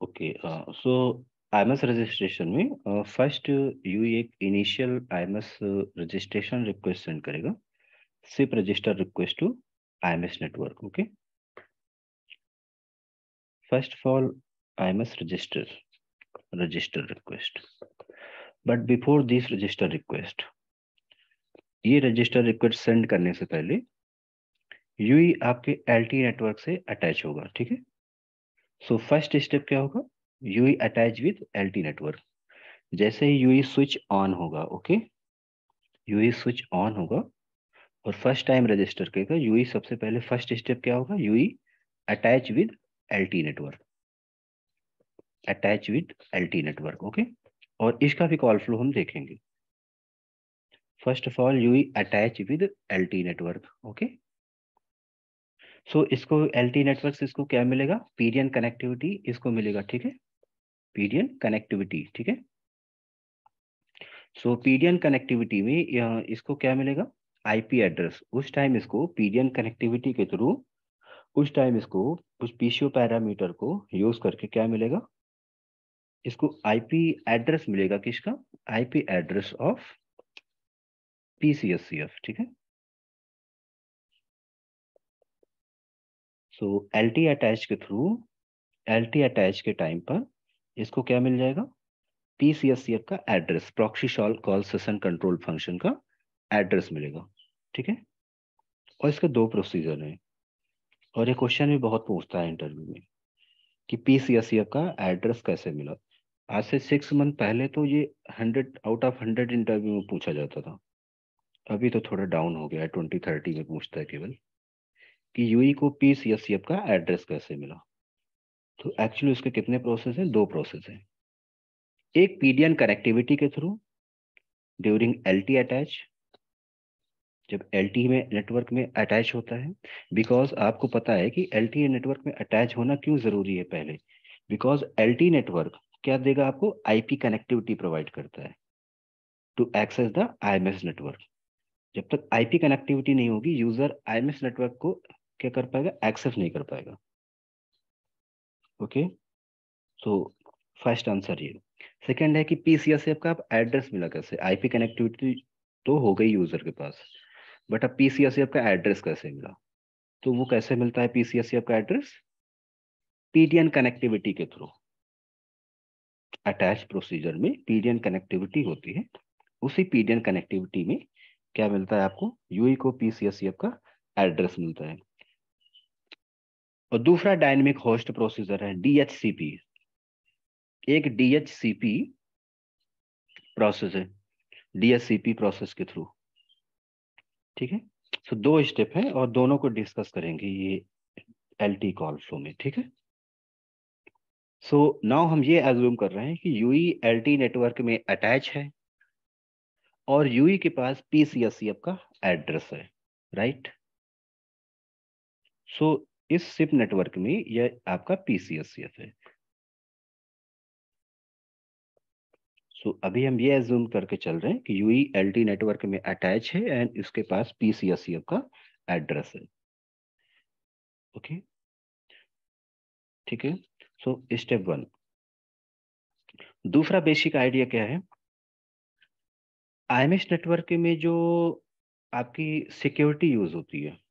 Okay so IMS registration में first you एक initial IMS registration request send करेगा। SIP register request to IMS network okay first of all IMS register register request. But before this register request, ये register request send करने से पहले Yui आपके LT network से attach होगा, ठीक है? सो फ़र्स्ट स्टेप क्या होगा? UE attach with LTE network जैसे ही यूई स्विच ऑन होगा ओके यूई स्विच ऑन होगा, और फ़र्स्ट टाइम रजिस्टर करेगा यूई सबसे पहले फ़र्स्ट स्टेप क्या होगा? UE attach with LT network attach with LT network okay और इसका भी कॉल फ्लो हम देखेंगे. First of all UE attach with LT network okay so इसको एल टी नेटवर्क इसको क्या मिलेगा? पीडियन कनेक्टिविटी इसको मिलेगा, ठीक है? पीडियन कनेक्टिविटी ठीक है? सो पीडियन कनेक्टिविटी में इसको क्या मिलेगा? आईपी एड्रेस उस टाइम इसको पीडियन कनेक्टिविटी के थ्रू उस टाइम इसको उस पीसीओ पैरामीटर को यूज़ करके क्या मिलेगा? इसको आईपी एड्रेस मिलेगा किसका? आईपी एड्रेस ऑफ़ पीसीएससीएफ ठीक है? सो एल टी अटैच के थ्रू एल टी अटैच के टाइम पर इसको क्या मिल जाएगा? P C S C F का address proxy call session control function का एड्रेस मिलेगा। ठीक है? और इसके दो प्रोसीजर हैं। और ये क्वेश्चन भी बहुत पूछता है इंटरव्यू में कि P C S C F का एड्रेस कैसे मिला? आज से सिक्स मंथ पहले तो ये hundred out of hundred interview में पूछा जाता था। अभी तो थोड़ा डाउन हो गया है ट्वेंटी थर्टी में पूछता है केवल। कि यूई को P C S C F का एड्रेस कैसे मिला? तो एक्चुअली उसके कितने प्रोसेस हैं? दो प्रोसेस हैं। एक पीडीएन कनेक्टिविटी के through during L T attach जब एल टी में नेटवर्क में अटैच होता है। बिकॉज़ आपको पता है कि एल टी नेटवर्क में अटैच होना क्यों ज़रूरी है पहले? बिकॉज़ एल टी नेटवर्क क्या देगा आपको? आईपी कनेक्टिविटी प्रोवाइड करता है। To access the IMS network जब तक आईपी कनेक्टिविटी नहीं होगी यूज़र आईएमएस नेटवर्क को क्या कर पाएगा? एक्सेप्ट नहीं कर पाएगा। ओके सो फ़र्स्ट आंसर ये। सेकेंड है कि पीसीएसएफ का आप एड्रेस मिला कैसे? आईपी कनेक्टिविटी तो हो गई यूज़र के पास। बट अब पीसीएसएफ का एड्रेस कैसे मिला? तो वो कैसे मिलता है पीसीएसएफ का एड्रेस पीडीएन कनेक्टिविटी के थ्रू अटैच प्रोसीजर में पीडियन कनेक्टिविटी होती है। उसी पीडियन कनेक्टिविटी में क्या मिलता है आपको? यूई को पीसीएससीएफ का एड्रेस मिलता है। और दूसरा डायनेमिक होस्ट प्रोसीजर है डीएचसीपी एक डीएचसीपी प्रोसेस है डीएचसीपी प्रोसेस के थ्रू ठीक है? तो दो स्टेप है और दोनों को डिस्कस करेंगे ये एल कॉल फ्लो में ठीक है? सो so, नाउ हम ये एज्यूम कर रहे हैं कि यूई एल टी नेटवर्क में अटैच है और यूई के पास पीसीएससीएफ का एड्रेस है राइट सो so, इस सिप नेटवर्क में यह आपका पीसीएससीएफ है। सो so, अभी हम ये एज्यूम करके चल रहे हैं कि यूई एल नेटवर्क में अटैच है एंड इसके पास पीसीएससीएफ का एड्रेस है। ओके? ठीक है? सो स्टेप वन दूसरा बेसिक आइडिया क्या है? आईएमएस नेटवर्क में जो आपकी सिक्योरिटी यूज़ होती है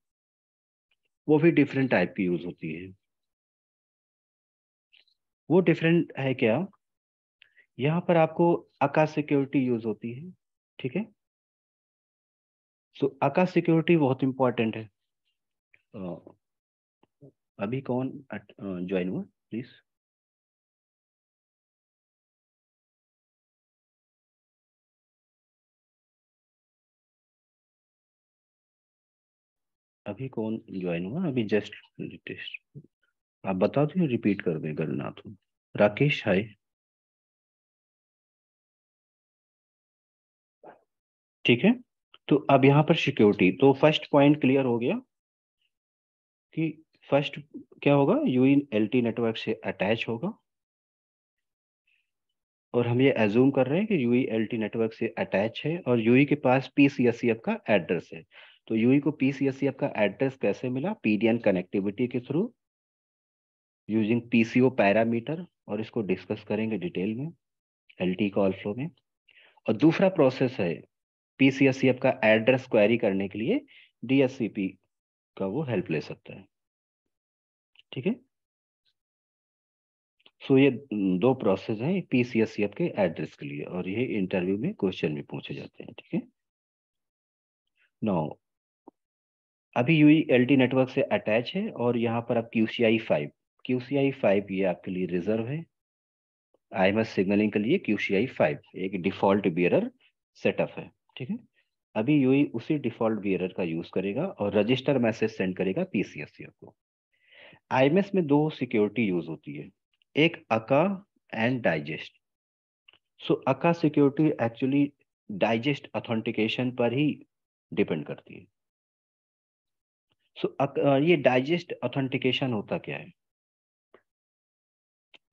वो भी डिफरेंट टाइप की यूज़ होती है। वो डिफरेंट है क्या? यहाँ पर आपको आकाश सिक्योरिटी यूज़ होती है, ठीक है? सो आकाश सिक्योरिटी बहुत इंपॉर्टेंट है। अभी कौन ज्वाइन हुआ? प्लीज़ अभी कौन ज्वाइन हुआ? अभी जस्ट टेस्ट आप बता दो रिपीट कर दें अगर ना तो राकेश हाय ठीक है? तो अब यहाँ पर सिक्योरिटी तो फ़र्स्ट पॉइंट क्लियर हो गया कि फ़र्स्ट क्या होगा? यूई एल नेटवर्क से अटैच होगा। और हम ये एज्यूम कर रहे हैं कि यूई एल नेटवर्क से अटैच है और यूई के पास पीसीएससीएफ का एड्रेस है। तो यूई को पीसीएससीएफ आपका एड्रेस कैसे मिला? पीडीएन कनेक्टिविटी के थ्रू यूजिंग पीसीओ पैरामीटर और इसको डिस्कस करेंगे डिटेल में एल टी कॉल फ्लो में। और दूसरा प्रोसेस है पीसीएससीएफ का एड्रेस क्वेरी करने के लिए डीएससीपी का वो हेल्प ले सकता है। ठीक है? सो ये दो प्रोसेस हैं पीसीएससीएफ के एड्रेस के लिए, और ये इंटरव्यू में क्वेश्चन भी पूछे जाते हैं, ठीक है? नो अभी यू एल टी नेटवर्क से अटैच है और यहाँ पर आप Q C I five Q C I five ये आपके लिए रिज़र्व है। आई एम एस सिग्नलिंग के लिए क्यू सी आई फाइव एक डिफ़ॉल्ट बियरर सेटअप है, ठीक है? अभी यूई उसी डिफ़ॉल्ट बियरर का यूज़ करेगा और रजिस्टर मैसेज सेंड करेगा पीसीएससी को। आईएमएस में दो सिक्योरिटी यूज़ होती है, एक AKA and digest so AKA security actually digest authentication पर ही डिपेंड करती है। सो ये डाइजेस्ट ऑथेंटिकेशन होता क्या है?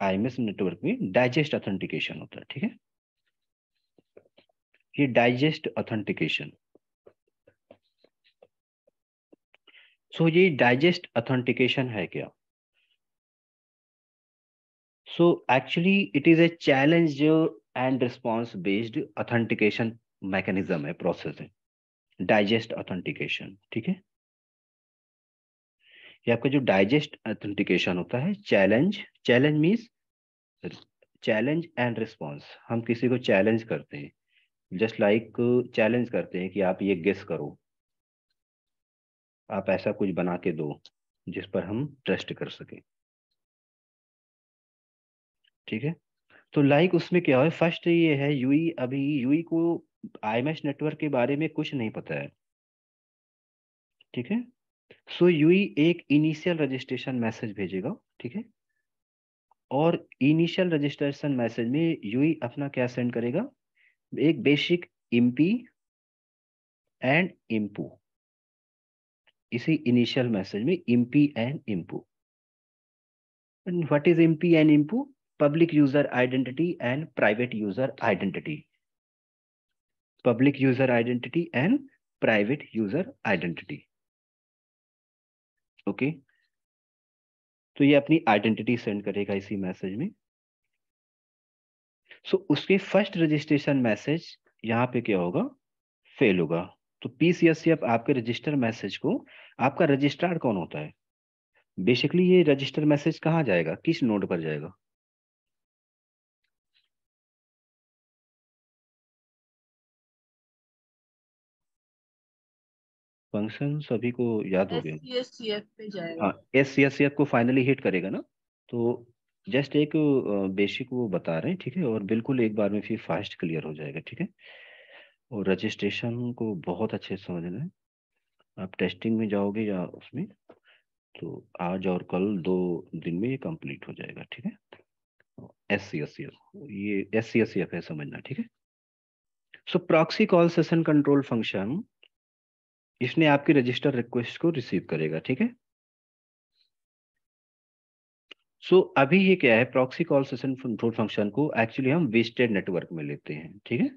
आईएमएस नेटवर्क में डाइजेस्ट ऑथेंटिकेशन होता है, ठीक है? ये डाइजेस्ट ऑथेंटिकेशन सो ये डाइजेस्ट ऑथेंटिकेशन है क्या? So actually it is a challenge and response based authentication mechanism है प्रोसेस है. डाइजेस्ट ऑथेंटिकेशन ठीक है? ये आपका जो डाइजेस्ट ऑथेंटिकेशन होता है challenge challenge means challenge and response हम किसी को चैलेंज करते हैं जस्ट लाइक चैलेंज करते हैं कि आप ये गेस करो। आप ऐसा कुछ बना के दो, जिस पर हम ट्रस्ट कर सके। ठीक है? तो लाइक like उसमें क्या है? फ़र्स्ट ये है यूई अभी यूई को आईएमएस नेटवर्क के बारे में कुछ नहीं पता है। ठीक है? सो so, यूई एक इनिशियल रजिस्ट्रेशन मैसेज भेजेगा ठीक है? और इनिशियल रजिस्ट्रेशन मैसेज में यूई अपना क्या सेंड करेगा? एक बेसिक इम्पी एंड इम्पू इसी इनिशियल मैसेज में IMPI and IMPU what is IMPI and IMPU public user identity and private user identity public user identity and private user identity okay? तो ये अपनी आइडेंटिटी सेंड करेगा इसी मैसेज में। सो so, उसके first registration message यहाँ पे क्या होगा? फेल होगा। तो पीसीएससीएफ आपके रजिस्टर मैसेज को आपका रजिस्ट्रार कौन होता है? बेसिकली ये रजिस्टर मैसेज कहाँ जाएगा? किस नोड पर जाएगा? फ़ंक्शन सभी को याद हो गया। हाँ S C S C F को फाइनली हिट करेगा ना? तो जस्ट एक बेसिक वो बता रहे हैं ठीक है? और बिल्कुल एक बार में फिर फास्ट क्लियर हो जाएगा ठीक है? और रजिस्ट्रेशन को बहुत अच्छे से समझना है। आप टेस्टिंग में जाओगे या उसमें तो आज और कल दो दिन में ये कंप्लीट हो जाएगा ठीक है? S C S C F ये S C S C F है समझना ठीक है? So proxy call session control function इसने आपकी रजिस्टर रिक्वेस्ट को रिसीव करेगा ठीक है? सो so, अभी ये क्या है? Proxy call session control function को एक्चुअली हम वेस्टेड नेटवर्क में लेते हैं ठीक है?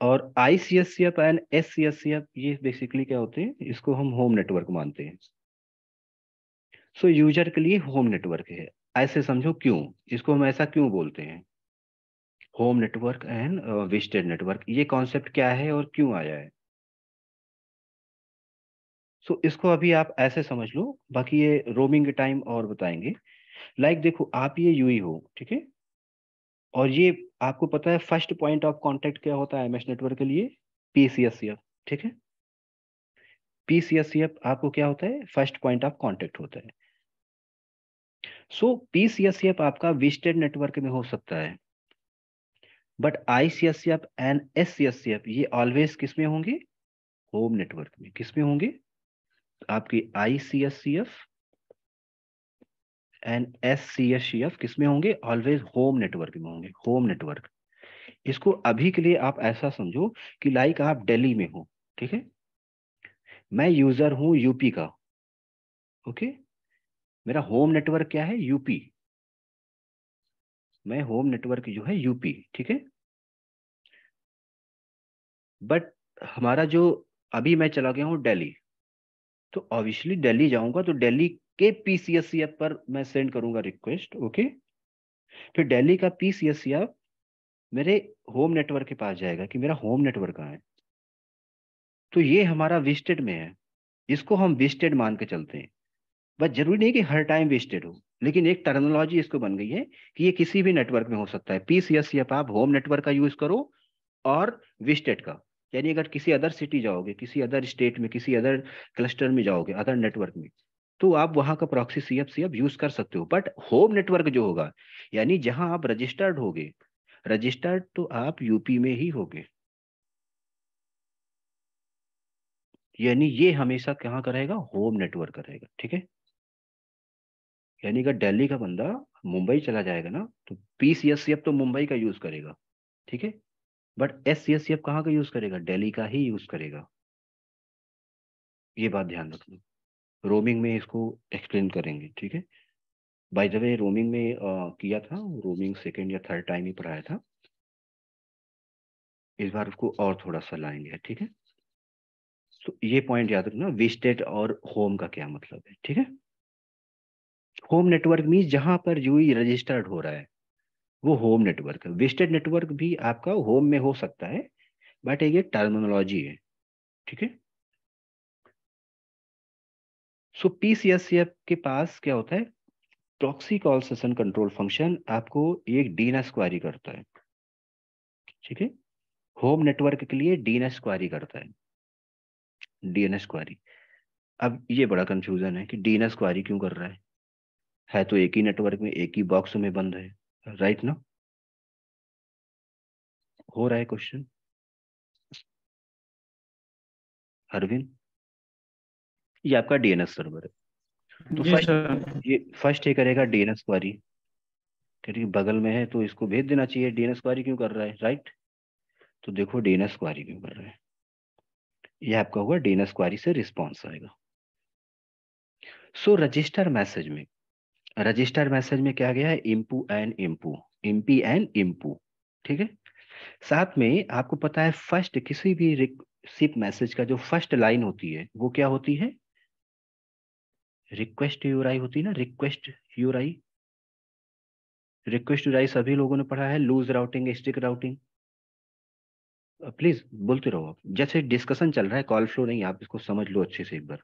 और I C S C F and S C S C F ये बेसिकली क्या होते हैं? इसको हम होम नेटवर्क मानते हैं। सो so, यूज़र के लिए होम नेटवर्क है। ऐसे समझो क्यों? इसको हम ऐसा क्यों बोलते हैं? Home network and visited network ये कॉन्सेप्ट क्या है और क्यों आया है? सो इसको अभी आप ऐसे समझ लो, बाकी ये रोमिंग टाइम और बताएँगे। लाइक like देखो, आप ये यूई हो, ठीक है? और ये आपको पता है फ़र्स्ट पॉइंट ऑफ़ कांटेक्ट क्या होता है एमएस नेटवर्क के लिए? पीसीएससीएफ ठीक है? पीसीएससीएफ आपको क्या होता है? फ़र्स्ट पॉइंट ऑफ़ कांटेक्ट होता है। सो पीसीएससीएफ आपका विस्टेड नेटवर्क में हो सकता है। बट आईसीएससीएफ एंड एससीएससीएफ ये ऑलवेज किसमें होंगे? होम नेटवर्क में। किसमें होंगे? आपकी I C S C F and S C S C F किसमें होंगे? ऑलवेज होम नेटवर्क में होंगे होम नेटवर्क इसको अभी के लिए आप ऐसा समझो कि लाइक आप दिल्ली में हो, ठीक है? मैं यूज़र हूँ यूपी का ओके मेरा होम नेटवर्क क्या है? यूपी मैं होम नेटवर्क जो है यूपी ठीक है? बट हमारा जो अभी मैं चला गया हूँ दिल्ली तो ऑब्वियसली दिल्ली जाऊँगा तो दिल्ली के पीसीएससीएफ पर मैं सेंड करूँगा रिक्वेस्ट ओके फिर दिल्ली का पीसीएससीएफ मेरे होम नेटवर्क के पास जाएगा कि मेरा होम नेटवर्क कहाँ है? तो ये हमारा विस्टेड में है इसको हम विस्टेड मान के चलते हैं। बस ज़रूरी नहीं कि हर टाइम विस्टेड हो, लेकिन एक टर्मिनोलॉजी इसको बन गई है कि ये किसी भी नेटवर्क में हो सकता है। पीसीएससीएफ आप होम नेटवर्क का यूज़ करो और विस्टेड का। यानी अगर किसी अदर सिटी जाओगे, किसी अदर स्टेट में, किसी अदर क्लस्टर में जाओगे अदर नेटवर्क में तो आप वहाँ का प्रॉक्सी सी एफ़ यूज़ कर सकते हो। बट होम नेटवर्क जो होगा, यानी जहाँ आप रजिस्टर्ड होगे रजिस्टर्ड तो आप यूपी में ही होगे। यानी ये हमेशा कहाँ करेगा होम नेटवर्क करेगा ठीक है? यानी अगर दिल्ली का बंदा मुंबई चला जाएगा ना तो पी सी एस सी तो मुंबई का यूज़ करेगा, ठीक है? But S C S C F कहाँ का यूज़ करेगा? डेली का ही यूज़ करेगा। ये बात ध्यान रखना। रोमिंग में इसको एक्सप्लेन करेंगे ठीक है? बाय द वे रोमिंग में आ, किया था रोमिंग सेकेंड या थर्ड टाइम ही पढ़ाया था। इस बार उसको और थोड़ा सा लाएँगे ठीक है? तो ये पॉइंट याद रखना विस्टेड और होम का क्या मतलब है ठीक है? होम नेटवर्क मीन जहाँ पर यूई रजिस्टर्ड हो रहा है। वो होम नेटवर्क है। वेस्टेड नेटवर्क भी आपका होम में हो सकता है बट ये टर्मिनोलॉजी है, ठीक है? सो पीसीएससीएफ के पास क्या होता है? Proxy call session control function आपको एक डीएनएस क्वारी करता है, ठीक है? होम नेटवर्क के लिए डीएनएस क्वारी करता है डीएनएस क्वारी अब ये बड़ा कंफ्यूजन है कि डीएनएस क्वारी क्यों कर रहा है? है तो एक ही नेटवर्क में, एक ही बॉक्स में बंद है। राइट ना हो रहा है क्वेश्चन अरविंद ये आपका डीएनएस सर्वर है। तो फ़र्स्ट ये फ़र्स्ट ये करेगा डीएनएस क्वारी क्योंकि बगल में है तो इसको भेज देना चाहिए। डीएनएस क्वारी क्यों कर रहा है? राइट तो देखो डीएनएस क्वारी क्यों कर रहा है। ये आपका हुआ डीएनएस क्वारी से रिस्पॉन्स आएगा। सो रजिस्टर मैसेज में रजिस्टर मैसेज में क्या गया है? इम्पू एंड इम्पू इम्पी एंड इम्पू ठीक है? साथ में आपको पता है फ़र्स्ट किसी भी सिप मैसेज का जो फ़र्स्ट लाइन होती है, वो क्या होती है? रिक्वेस्ट यूराई होती है ना? रिक्वेस्ट यूराई रिक्वेस्ट यूराई सभी लोगों ने पढ़ा है loose routing strict routing please बोलते रहो आप। जैसे डिस्कशन चल रहा है कॉल फ्लो नहीं, आप इसको समझ लो अच्छे से एक बार।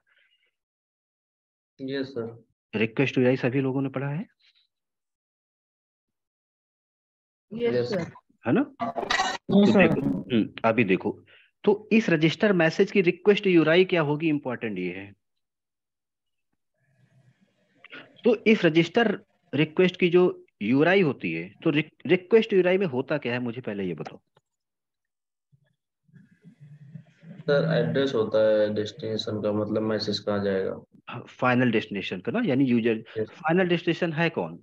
यस सर रिक्वेस्ट टू सभी लोगों ने पढ़ा है? यस है ना? तो देखो हम्म, अभी देखो तो इस रजिस्टर मैसेज की रिक्वेस्ट यूराई क्या होगी? इंपॉर्टेंट ये है। तो इस रजिस्टर रिक्वेस्ट की जो यूराई होती है तो रिक्वेस्ट यूराई में होता क्या है? मुझे पहले ये बताओ। सर एड्रेस होता है डेस्टिनेशन का मतलब मैसेज कहाँ जाएगा? फाइनल डेस्टिनेशन का ना यानी यूज़र फाइनल डेस्टिनेशन है कौन?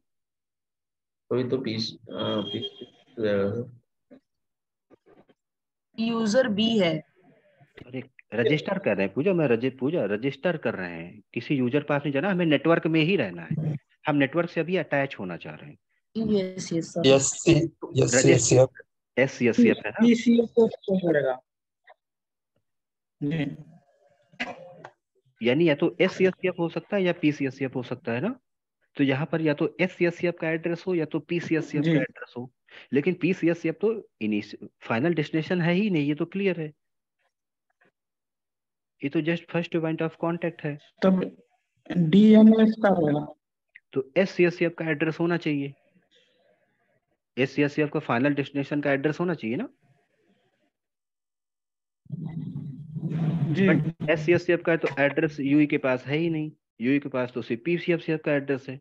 कोई तो पीस यूज़र बी है। अरे रजिस्टर कर रहे हैं पूजा मैं रजित पूजा रजिस्टर कर रहे हैं। किसी यूज़र पास नहीं जाना हमें नेटवर्क में ही रहना है। हम नेटवर्क से अभी अटैच होना चाह रहे हैं। Yes yes sir yes yes yes S yes है ना पीसीएस को पड़ेगा जी यानी या तो एस सी एस हो सकता है या पी सी एस हो सकता है ना तो यहाँ पर या तो एस सी एस का एड्रेस हो या तो पी सी एस का एड्रेस हो लेकिन पी सी एस तो फाइनल डेस्टिनेशन है ही नहीं ये तो क्लियर है ये तो just first point of contact है तब डीएनएस का होगा तो एस सी का एड्रेस होना चाहिए एस सी एस का फाइनल डेस्टिनेशन का एड्रेस होना चाहिए ना S C S C F का तो एड्रेस यूई के पास है ही नहीं। यूई के पास तो सिर्फ़ पीसीएफ का एड्रेस है।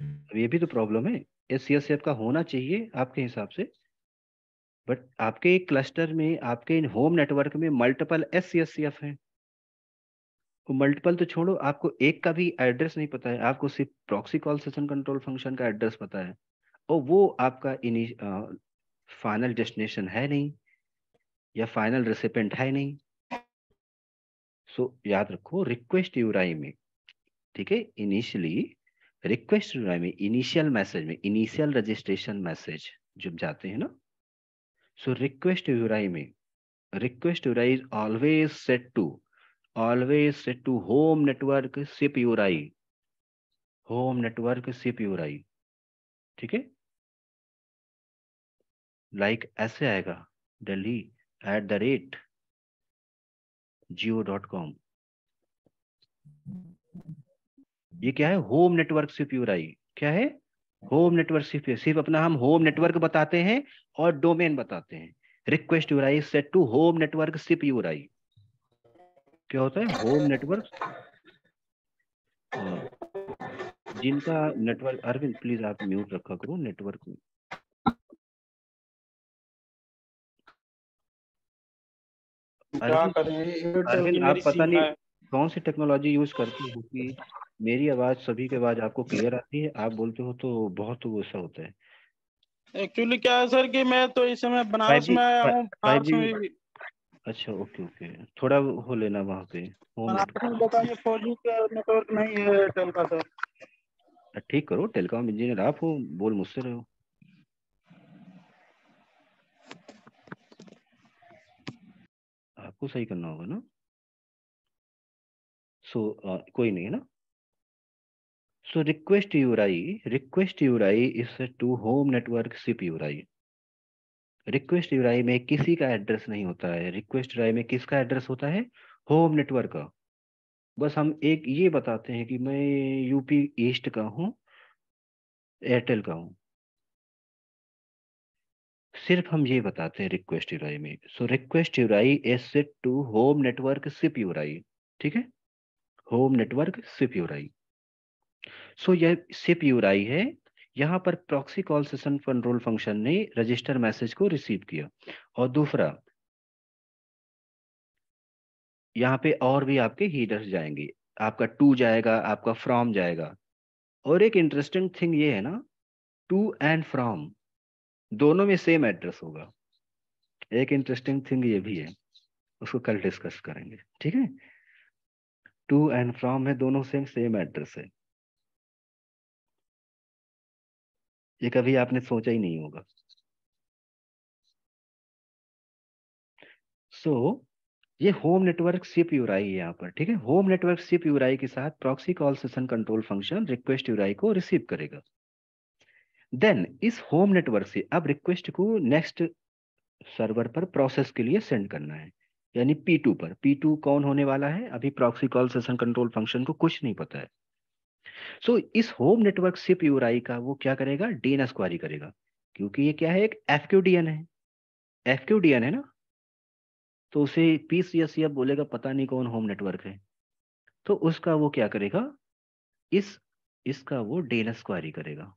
अब ये भी तो प्रॉब्लम है। S C S C F का होना चाहिए आपके हिसाब से। बट आपके क्लस्टर में, आपके इन होम नेटवर्क में multiple S C S C F है। मल्टीपल तो छोड़ो, आपको एक का भी एड्रेस नहीं पता है। आपको सिर्फ़ proxy call session control function का एड्रेस पता है। और वो आपका इन फाइनल डेस्टिनेशन है नहीं। या फाइनल रेसिपेंट है नहीं। सो so, याद रखो रिक्वेस्ट यूराई में ठीक है इनिशियली रिक्वेस्ट यूराई में इनिशियल मैसेज में इनिशियल रजिस्ट्रेशन मैसेज जब जाते हैं ना। सो रिक्वेस्ट यूराई में request URI is always set to always set to home network SIP URI home network SIP URI ठीक है। लाइक ऐसे आएगा दिल्ली रेट जियो डॉट कॉम ये क्या है? होम नेटवर्क सिप यूराई क्या है? होम नेटवर्क सिप सिर्फ़ अपना हम होम नेटवर्क बताते हैं और डोमेन बताते हैं। Request URI set to home network SIP URI क्या होता है? होम नेटवर्क जिनका नेटवर्क अरविंद प्लीज़ आप म्यूट रखा करो नेटवर्क क्या करें? आप पता नहीं कौन सी टेक्नोलॉजी यूज़ करती हो कि मेरी आवाज़ सभी की आवाज़ आपको क्लियर आती है? आप बोलते हो तो बहुत वैसा होता है। एक्चुअली क्या है सर कि मैं तो इस समय बनारस में आया हूँ अच्छा ओके ओके। थोड़ा हो लेना वहाँ पे। बताइए फोर जी का नेटवर्क नहीं है एयरटेल का सर। ठीक करो टेलीकॉम इंजीनियर आप हो बोल मुझसे रहो आपको सही करना होगा ना। सो so, uh, कोई नहीं है ना? So request URI request URI is to home network SIP URI request URI में किसी का एड्रेस नहीं होता है। रिक्वेस्ट यूराई में किसका एड्रेस होता है? होम नेटवर्क का। बस हम एक ये बताते हैं कि मैं यूपी ईस्ट का हूँ एयरटेल का हूँ। सिर्फ़ हम ये बताते हैं रिक्वेस्ट यूराई में। So request URI is set to home network SIP URI ठीक है? Home network SIP URI so यह सिप यूराई है। यहाँ पर proxy call session control function ने रजिस्टर मैसेज को रिसीव किया। और दूसरा, यहाँ पे और भी आपके हीडर्स जाएँगे। आपका टू जाएगा, आपका फ्रॉम जाएगा। और एक इंटरेस्टिंग थिंग ये है ना टू एंड फ्रॉम दोनों में सेम एड्रेस होगा। एक इंटरेस्टिंग थिंग ये भी है उसको कल डिस्कस करेंगे ठीक है? टू एंड फ्रॉम है दोनों सेम सेम एड्रेस है। ये कभी आपने सोचा ही नहीं होगा। सो so, ये होम नेटवर्क सिप यूराई है यहाँ पर ठीक है? होम नेटवर्क सिप यूराई के साथ proxy call session control function request URI को रिसीव करेगा। देन इस होम नेटवर्क से अब रिक्वेस्ट को नेक्स्ट सर्वर पर प्रोसेस के लिए सेंड करना है। यानी P2 पर। P2 कौन होने वाला है? अभी proxy call session control function को कुछ नहीं पता है। सो so, इस होम नेटवर्क सिप यूराई का वो क्या करेगा? डीएनएस क्वारी करेगा। क्योंकि ये क्या है? एक एफक्यूडीएन है। एफक्यूडीएन है ना? तो उसे पीसीएससीएफ बोलेगा पता नहीं कौन होम नेटवर्क है। तो उसका वो क्या करेगा? इस इसका वो डीएनएस क्वारी करेगा।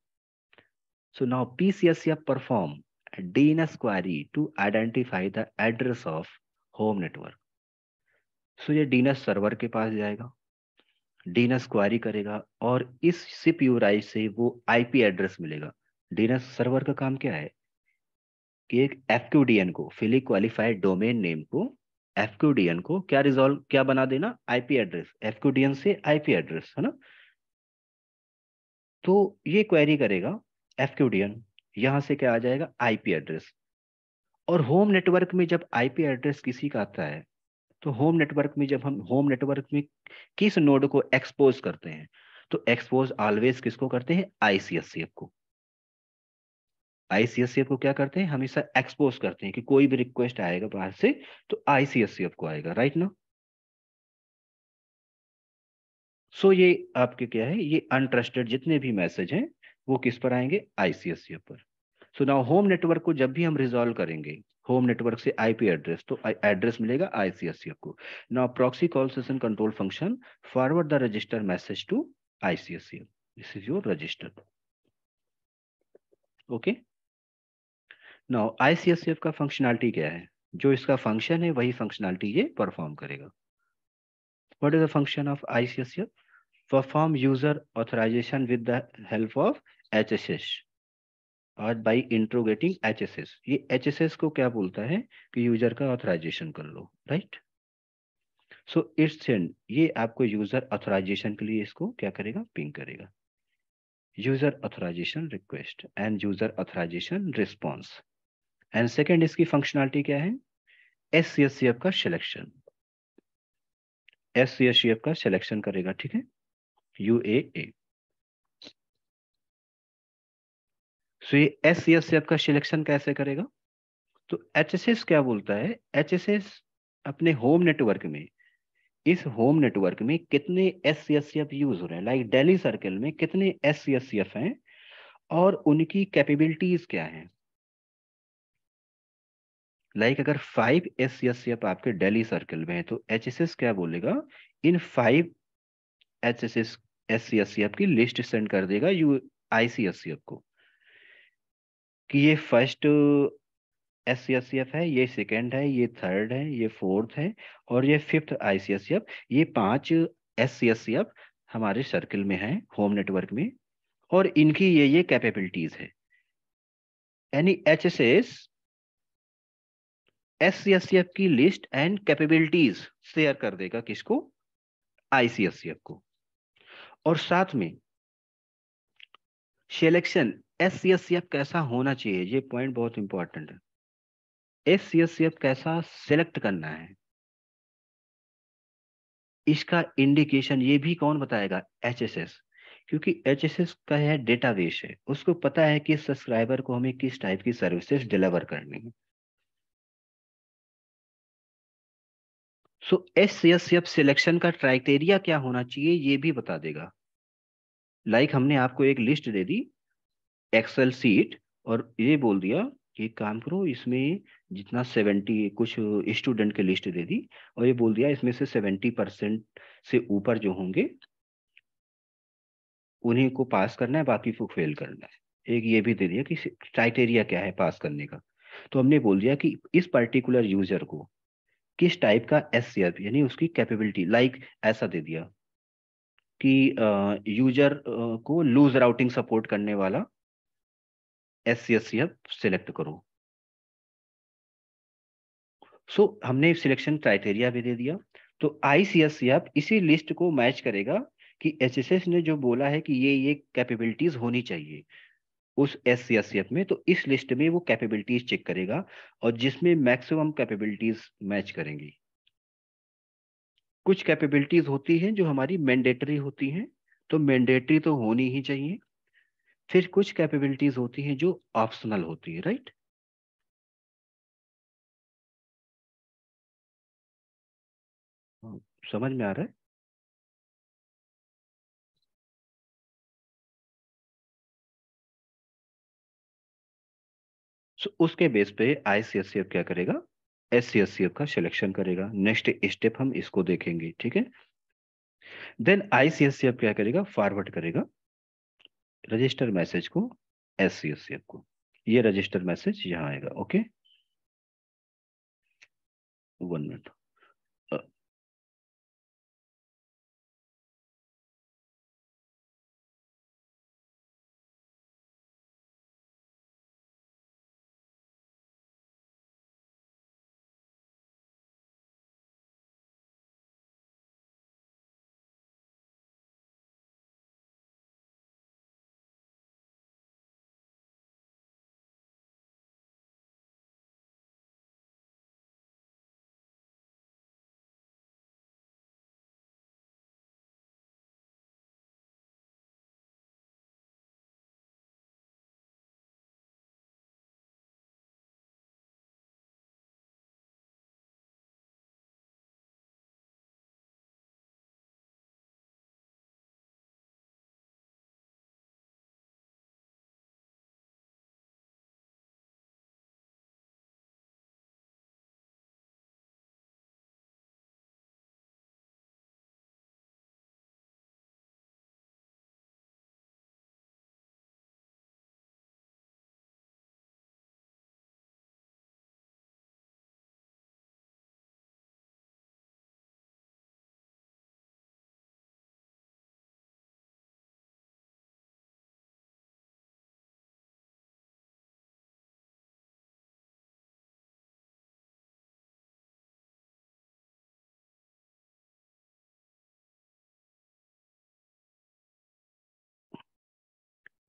So now PCSCF perform DNS query to identify the address of home network so ये डीएनएस सर्वर के पास जाएगा डीएनएस क्वारी करेगा और इस सिप यूराई से वो आईपी एड्रेस मिलेगा। डीएनएस सर्वर का काम क्या है? कि एक एफक्यूडीएन को फिली क्वालिफाइड डोमेन नेम को एफक्यूडीएन को क्या रिजॉल्व क्या बना देना? आईपी एड्रेस एफक्यूडीएन से आईपी एड्रेस है ना? तो ये क्वेरी करेगा एफक्यूडीएन, यहाँ से क्या आ जाएगा? IP address. और होम नेटवर्क में जब आईपी एड्रेस किसी का आता है तो होम नेटवर्क में जब हम, होम नेटवर्क में किस नोड को एक्सपोज करते हैं तो एक्सपोज ऑलवेज किसको करते हैं? आईसीएससीएफ को। आईसीएससीएफ को क्या करते हैं? हमेशा एक्सपोज करते हैं कि कोई भी रिक्वेस्ट आएगा बाहर से तो आईसीएससीएफ को आएगा, राइट ना? सो ये आपके क्या है? ये अनट्रस्टेड जितने भी मैसेज हैं वो किस पर आएँगे? आईसीएससीएफ पर। सो नाउ होम नेटवर्क को जब भी हम रिजॉल्व करेंगे होम नेटवर्क से आईपी एड्रेस तो एड्रेस मिलेगा आईसीएससीएफ को। Now proxy call session control function forward the register message to ICSCF this is your register okay now ICSCF का फंक्शनैलिटी क्या है? जो इसका फ़ंक्शन है, वही फंक्शनैलिटी ये परफॉर्म करेगा। What is the function of ICSCF perform user authorization with the help of HSS और by interrogating H S S ये एच एस एस को क्या बोलता है? कि यूज़र का ऑथराइजेशन कर लो राइट सो इट्स सेंड ये आपको यूज़र ऑथराइजेशन के लिए इसको क्या करेगा? पिंग करेगा. User authorization request and user authorization response and second इसकी फंक्शनलिटी क्या है? S C S C F का selection S C S C F का सिलेक्शन करेगा, ठीक है? यू ए ए सो ये S C S C F का सिलेक्शन कैसे करेगा? तो एच क्या बोलता है? एच अपने होम नेटवर्क में, इस होम नेटवर्क में कितने S C S C F use हो रहे हैं? लाइक डेली सर्कल में कितने S C S C F हैं? और उनकी कैपेबिलिटीज क्या हैं? लाइक अगर five S C S C F आपके डेली सर्कल में है तो एच क्या बोलेगा? इन five H S C S C F की लिस्ट सेंड कर देगा यू आई सी एफ़ को ये फ़र्स्ट एस सी है ये सेकेंड है ये थर्ड है ये फोर्थ है और ये फिफ्थ आई सी ये पाँच एस सी हमारे सर्कल में है होम नेटवर्क में और इनकी ये ये कैपेबिलिटीज है यानी एच एस एस एस की लिस्ट एंड कैपेबिलिटीज शेयर कर देगा किसको आईसीएससीएफ को और साथ में सिलेक्शन एस सी कैसा होना चाहिए? ये पॉइंट बहुत इंपॉर्टेंट है। एस सी कैसा सिलेक्ट करना है? इसका इंडिकेशन ये भी कौन बताएगा? एच क्योंकि एच का है डेटाबेस है। उसको पता है कि सब्सक्राइबर को हमें किस टाइप की सर्विसेज़ डिलीवर करनी है। So S S F selection का क्राइटेरिया क्या होना चाहिए, ये भी बता देगा। लाइक like हमने आपको एक लिस्ट दे दी एक्सेल सीट और ये बोल दिया कि काम करो, इसमें जितना सेवेंटी कुछ स्टूडेंट की लिस्ट दे दी, और ये बोल दिया इसमें से सेवेंटी परसेंट से ऊपर जो होंगे, उन्हीं को पास करना है, बाकी को फेल करना है। एक ये भी दे दिया कि क्राइटेरिया क्या है पास करने का। तो हमने बोल दिया कि इस पर्टिकुलर यूज़र को किस टाइप का एस यानी उसकी कैपेबिलिटी लाइक ऐसा दे दिया कि यूज़र को लूज राउटिंग सपोर्ट करने वाला S C S C select करो। सो so, हमने सिलेक्शन क्राइटेरिया भी दे दिया। तो आई इसी लिस्ट को मैच करेगा कि एच ने जो बोला है कि ये ये कैपेबिलिटीज होनी चाहिए। उस S C S C F में तो इस लिस्ट में वो कैपेबिलिटीज चेक करेगा और जिसमें मैक्सिमम कैपेबिलिटीज मैच करेंगी। कुछ कैपेबिलिटीज होती हैं जो हमारी मैंडेटरी होती हैं तो मैंडेटरी तो होनी ही चाहिए। फिर कुछ कैपेबिलिटीज होती हैं जो ऑप्शनल होती है राइट समझ में आ रहा है? So, उसके बेस पे आई क्या करेगा? एस सी सी का सिलेक्शन करेगा। नेक्स्ट स्टेप हम इसको देखेंगे ठीक है? देन आई क्या करेगा? फॉरवर्ड करेगा। रजिस्टर मैसेज को एस सी सी को। ये रजिस्टर मैसेज यहाँ आएगा okay one minute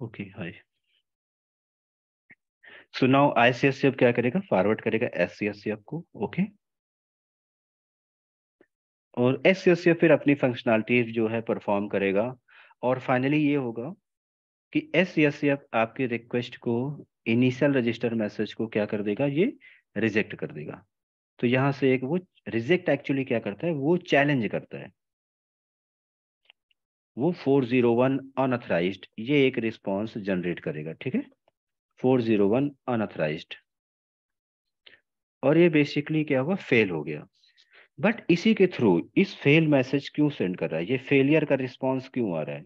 okay, hi. So now ICSCF क्या करेगा? फॉरवर्ड करेगा एससीएससीएफ को, ओके? और एस फिर अपनी फंक्शनैलिटी जो है परफॉर्म करेगा। और फाइनली ये होगा कि एस आपके रिक्वेस्ट को इनिशियल रजिस्टर मैसेज को क्या कर देगा? ये रिजेक्ट कर देगा। तो यहाँ से एक वो रिजेक्ट एक्चुअली क्या करता है? वो चैलेंज करता है। वो 401 अनऑथराइज्ड ये एक रिस्पांस जनरेट करेगा, ठीक है? 401 अनऑथराइज्ड और ये बेसिकली क्या हुआ? फेल हो गया। बट इसी के थ्रू इस फेल मैसेज क्यों सेंड कर रहा है? ये फेलियर का रिस्पांस क्यों आ रहा है?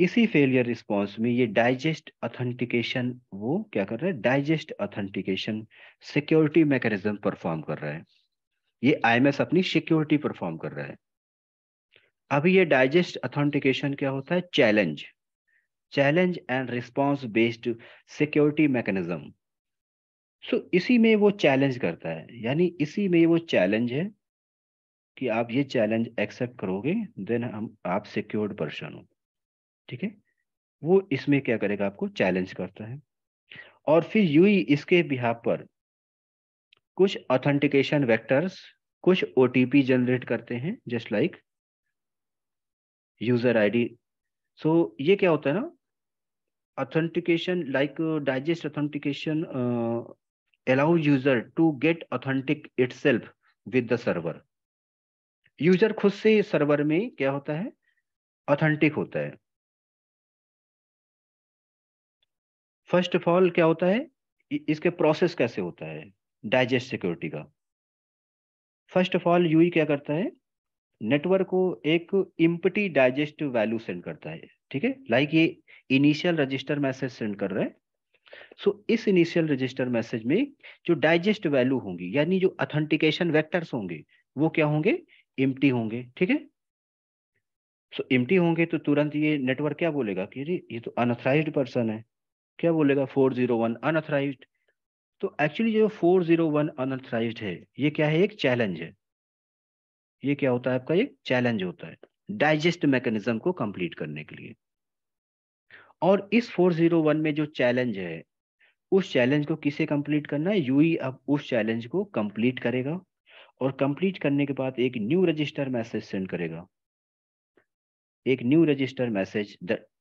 इसी फेलियर रिस्पांस में ये डाइजेस्ट ऑथेंटिकेशन वो क्या कर रहा है? Digest authentication security mechanism perform कर रहा है। ये आईएमएस अपनी सिक्योरिटी परफॉर्म कर रहा है। अभी ये डाइजेस्ट ऑथेंटिकेशन क्या होता है? Challenge challenge and response based security mechanism so इसी में वो चैलेंज करता है। यानी इसी में वो चैलेंज है कि आप ये चैलेंज एक्सेप्ट करोगे देन हम, आप सिक्योर्ड पर्सन हो। ठीक है? वो इसमें क्या करेगा आपको? चैलेंज करता है। और फिर यू ही इसके बिहार पर कुछ ऑथेंटिकेशन वेक्टर्स कुछ ओटीपी जनरेट करते हैं just like user ID so ये क्या होता है ना? Authentication like digest authentication allow user to get authentic itself with the server user खुद से सर्वर में क्या होता है? ऑथेंटिक होता है। फ़र्स्ट ऑफ़ ऑल क्या होता है? इसके प्रोसेस कैसे होता है? डाइजेस्ट सिक्योरिटी का। फ़र्स्ट ऑफ़ ऑल यूई क्या करता है? नेटवर्क को एक इम्पटी डाइजेस्ट वैल्यू सेंड करता है ठीक है? लाइक ये इनिशियल रजिस्टर मैसेज सेंड कर रहा है। सो so, इस इनिशियल रजिस्टर मैसेज में जो डाइजेस्ट वैल्यू होंगी यानी जो अथेंटिकेशन वेक्टर्स होंगे वो क्या होंगे? इम्प्टी होंगे ठीक है? सो इम्प्टी होंगे तो तुरंत ये नेटवर्क क्या बोलेगा कि ये तो अनऑथराइज्ड पर्सन है। क्या बोलेगा? फोर ज़ीरो वन अनऑथराइज तो एक्चुअली जो फोर ज़ीरो वन अनऑथराइज है ये क्या है? एक चैलेंज है। ये क्या होता है आपका? एक चैलेंज होता है डाइजेस्ट मैकेनिज्म को कंप्लीट करने के लिए। और इस 401 में जो चैलेंज है, उस चैलेंज को किसे कंप्लीट करना है? यूई अब उस चैलेंज को कंप्लीट करेगा और कंप्लीट करने के बाद एक न्यू रजिस्टर मैसेज सेंड करेगा। एक न्यू रजिस्टर मैसेज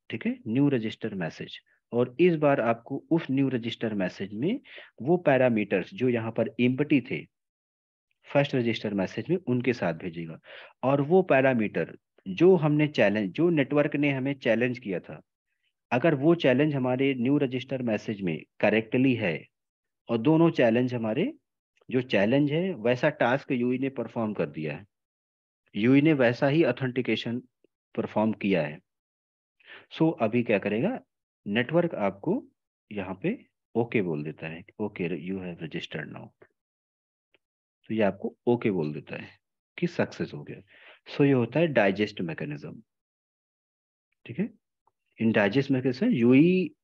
ठीक है? न्यू रजिस्टर मैसेज और इस बार आपको उस न्यू रजिस्टर मैसेज में वो पैरामीटर्स जो यहाँ पर इम्पटी थे फ़र्स्ट रजिस्टर मैसेज में उनके साथ भेजेगा। और वो पैरामीटर जो हमने चैलेंज जो नेटवर्क ने हमें चैलेंज किया था अगर वो चैलेंज हमारे न्यू रजिस्टर मैसेज में करेक्टली है और दोनों चैलेंज हमारे जो चैलेंज है वैसा टास्क यूई ने परफॉर्म कर दिया है। यूई ने वैसा ही ऑथेंटिकेशन परफॉर्म किया है। सो so, अभी क्या करेगा? नेटवर्क आपको यहाँ पे ओके okay बोल देता है okay you have registered now. तो ये आपको ओके बोल देता है कि सक्सेस हो गया। सो so, ये होता है डाइजेस्ट मैकेनिज्म ठीक है? In digest mechanism UE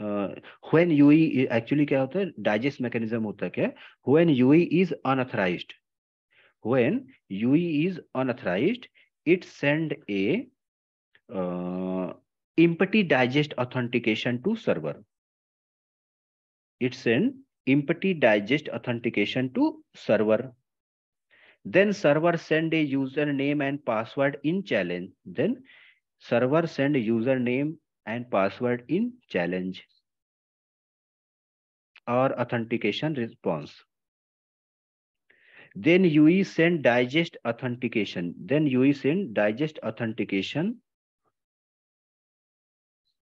when UE actually क्या होता है? डाइजेस्ट मैकेनिज्म होता है क्या? When UE is unauthorized when UE is unauthorized it send a empty digest authentication to server It's an empty digest authentication to server. Then server send a username and password in challenge. Then server send username and password in challenge or authentication response. Then UE send digest authentication. Then UE send digest authentication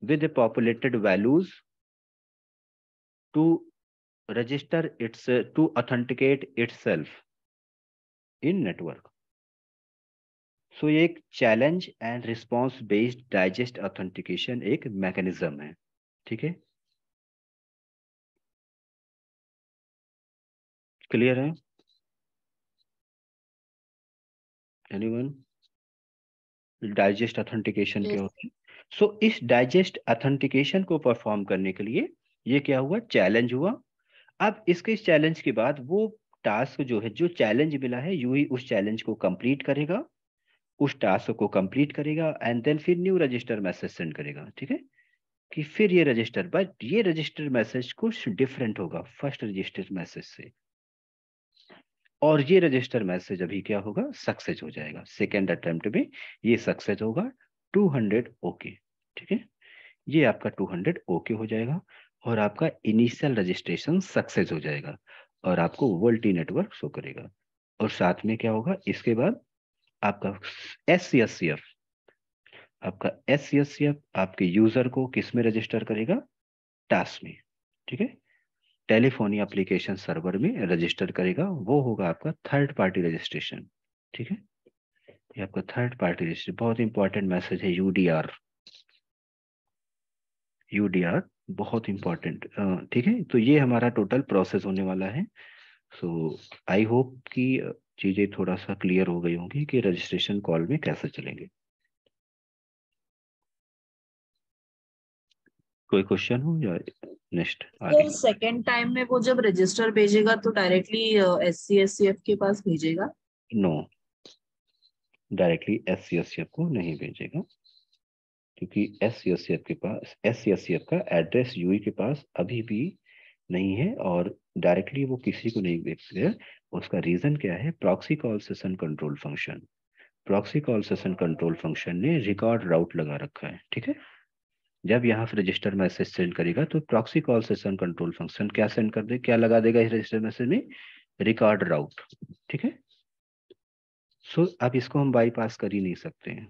with the populated values to register its uh, to authenticate itself in network so एक challenge and response based digest authentication एक mechanism है ठीक है clear है anyone digest authentication. क्या होता है so so, इस डाइजेस्ट अथेंटिकेशन को परफॉर्म करने के लिए ये क्या हुआ चैलेंज हुआ अब इसके इस चैलेंज के बाद वो टास्क जो है, जो चैलेंज मिला है, यू ही उस चैलेंज को कंप्लीट करेगा, उस टास्क को कंप्लीट करेगा एंड देन फिर न्यू रजिस्टर मैसेज सेंड करेगा, ठीक है? कि फिर ये रजिस्टर बट ये रजिस्टर मैसेज कुछ डिफरेंट होगा फ़र्स्ट रजिस्टर मैसेज से। और ये रजिस्टर मैसेज अभी क्या होगा? सक्सेस हो जाएगा। सेकेंड अटेम्प्ट में ये सक्सेस होगा 200 ओके ठीक है? ये आपका 200 ओके हो जाएगा। और आपका इनिशियल रजिस्ट्रेशन सक्सेस हो जाएगा और आपको वोल्टी नेटवर्क शो करेगा। और साथ में क्या होगा? इसके बाद आपका S C S C F आपका S C S C F आपके यूज़र को किसमें रजिस्टर करेगा? टास्क में, ठीक है? टेलीफोनी एप्लीकेशन सर्वर में रजिस्टर करेगा। वो होगा आपका थर्ड पार्टी रजिस्ट्रेशन ठीक है? ये आपका थर्ड पार्टी रजिस्ट्रेशन बहुत इंपॉर्टेंट मैसेज है यूडीआर यूडीआर बहुत इंपॉर्टेंट ठीक है? तो ये हमारा टोटल प्रोसेस होने वाला है। सो आई होप कि चीज़ें थोड़ा सा क्लियर हो गई होंगी कि रजिस्ट्रेशन कॉल में कैसे चलेंगे। कोई क्वेश्चन हो या नेक्स्ट सर सेकंड टाइम में वो जब रजिस्टर भेजेगा तो directly S C S C F के पास भेजेगा? No directly S C S C F को नहीं भेजेगा। क्योंकि S C S C F के पास S C S C F का एड्रेस यूई के पास अभी भी नहीं है और डायरेक्टली वो किसी को नहीं भेज सकते उसका रीजन क्या है? Proxy call session control function proxy call session control function ने रिकॉर्ड राउट लगा रखा है ठीक है? जब यहाँ से रजिस्टर मैसेज सेंड करेगा तो proxy call session control function क्या सेंड कर दे क्या लगा देगा इस रजिस्टर मैसेज में? रिकॉर्ड राउट ठीक है? सो so, अब इसको हम बाईपास कर ही नहीं सकते हैं।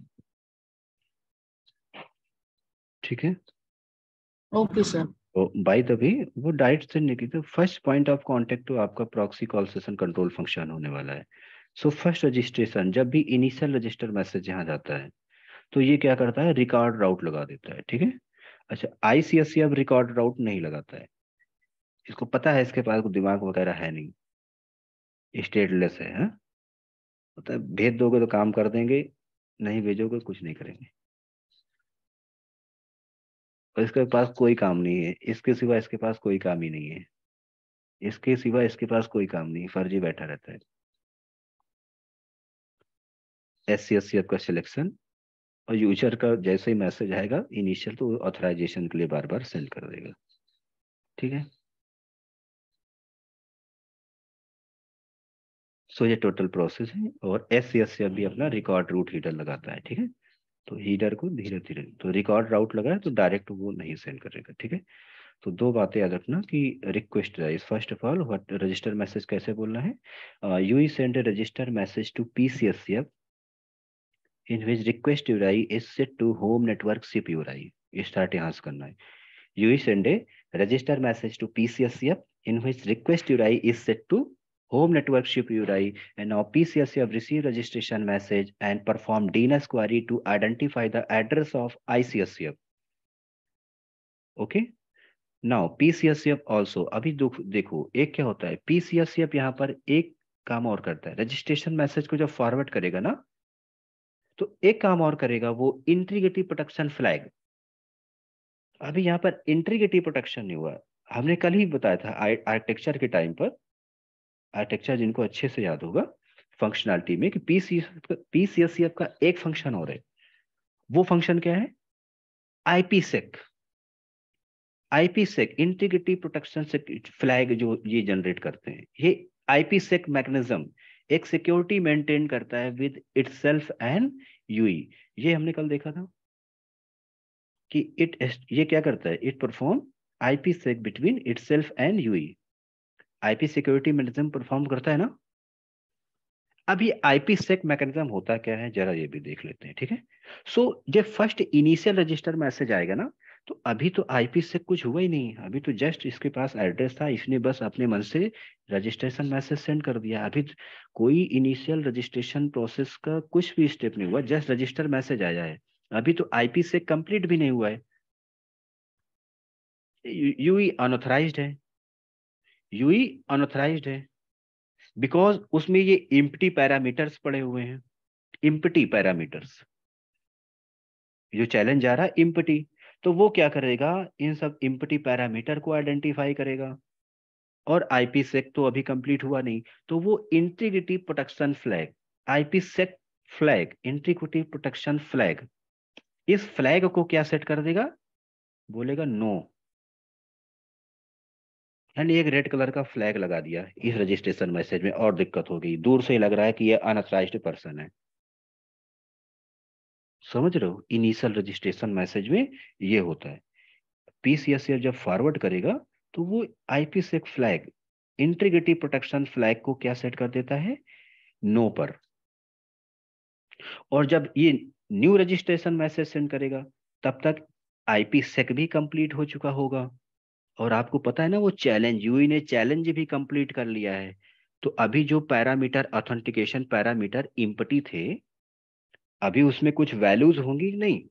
ठीक है? Okay sir. तो बाय द वे वो सेंड नहीं की तो फ़र्स्ट पॉइंट ऑफ़ कांटेक्ट तो आपका proxy call session control function होने वाला है। सो फ़र्स्ट रजिस्ट्रेशन जब भी इनिशियल रजिस्टर मैसेज यहाँ जाता है तो ये क्या करता है? रिकॉर्ड राउट लगा देता है ठीक है? अच्छा आईसीएससी अब रिकॉर्ड राउट नहीं लगाता है। इसको पता है इसके पास दिमाग वगैरह है नहीं। स्टेटलेस है हा? है भेज दोगे तो काम कर देंगे नहीं भेजोगे कुछ नहीं करेंगे। और इसके पास कोई काम नहीं है। इसके सिवा इसके पास कोई काम ही नहीं है। इसके सिवा इसके पास कोई काम नहीं फर्जी बैठा रहता है। एस सी एस सी का सिलेक्शन और यूज़र का जैसे ही मैसेज आएगा इनिशियल तो ऑथराइजेशन के लिए बार बार सेंड कर देगा। ठीक है? सो ये टोटल प्रोसेस है और एस सी एस सी भी अपना रिकॉर्ड रूट हीटर लगाता है। ठीक है? तो हीटर को धीरे धीरे तो रिकॉर्ड राउट लगाए तो डायरेक्ट वो नहीं सेंड करेगा, ठीक है तो दो बातें याद रखना कि request URI first of all what register message कैसे बोलना है you send register message to P C S C F in which request URI is set to home network SIP URI. ये start यहाँ से करना है. You send a register message to PCSCF in which request URI is set to home network SIP URI and now PCSCF receive registration message and perform DNS query to identify the address of ICSCF. Okay. Now PCSCF also अभी देखो, एक क्या होता है PCSCF यहाँ पर एक काम और करता है रजिस्ट्रेशन मैसेज को जब फॉरवर्ड करेगा ना तो एक काम और करेगा, वो इंट्रीगेटिव प्रोटेक्शन फ्लैग अभी यहाँ पर इंट्रीगेटिव प्रोटेक्शन नहीं हुआ हमने कल ही बताया था आर्किटेक्चर के टाइम पर आर्किटेक्चर जिनको अच्छे से याद होगा फंक्शनैलिटी में कि पीसी पीसीएससीएफ का एक फ़ंक्शन और है। वो फ़ंक्शन क्या है? आईपीसेक आईपीसेक इंटीग्रिटी प्रोटेक्शन से फ्लैग जो ये जनरेट करते हैं। ये आईपीसेक मैकेनिज्म एक सिक्योरिटी मेंटेन करता है with itself and UE ये हमने कल देखा था कि इट ये क्या करता है? It perform IPsec between itself and UE IP security mechanism perform करता है ना? अब ये आईपी सेक मैकेनिज्म होता क्या है? जरा ये भी देख लेते हैं ठीक है? सो so, जब फ़र्स्ट इनिशियल रजिस्टर मैसेज आएगा ना तो अभी तो आईपी से कुछ हुआ ही नहीं। अभी तो जस्ट इसके पास एड्रेस था इसने बस अपने मन से रजिस्ट्रेशन मैसेज सेंड कर दिया। अभी तो कोई इनिशियल रजिस्ट्रेशन प्रोसेस का कुछ भी स्टेप नहीं हुआ जस्ट रजिस्टर मैसेज आया है। अभी तो आईपी से कंप्लीट भी नहीं हुआ है। यूई अनऑथराइज्ड है। यूई अनऑथराइज्ड है। बिकॉज़ उसमें ये इम्पटी पैरामीटर्स पड़े हुए हैं। इम्पटी पैरामीटर्स जो चैलेंज आ रहा है इम्पटी तो वो क्या करेगा? इन सब इम्पटी पैरामीटर को आइडेंटिफाई करेगा। और आईपी सेक तो अभी कंप्लीट हुआ नहीं। तो वो integrity protection flag IPsec flag integrity protection flag इस फ्लैग को क्या सेट कर देगा? बोलेगा नो एंड एक रेड कलर का फ्लैग लगा दिया इस रजिस्ट्रेशन मैसेज में, और दिक्कत हो गई। दूर से ही लग रहा है कि ये अनऑथराइज्ड पर्सन है। समझ रहे हो? इनिशियल रजिस्ट्रेशन मैसेज में ये होता है। पीसीएसएफ जब फॉरवर्ड करेगा तो वो आईपी से फ्लैग इंटीग्रिटी प्रोटेक्शन फ्लैग को क्या सेट कर देता है? नो पर। और जब ये न्यू रजिस्ट्रेशन मैसेज सेंड करेगा, तब तक आईपी सेक भी कंप्लीट हो चुका होगा। और आपको पता है ना वो चैलेंज यूई ने चैलेंज भी कंप्लीट कर लिया है। तो अभी जो पैरामीटर ऑथेंटिकेशन पैरामीटर इम्पटी थे अभी उसमें कुछ वैल्यूज़ होंगी नहीं?